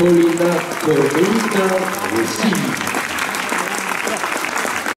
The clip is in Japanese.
Polina Korwina-Rysina.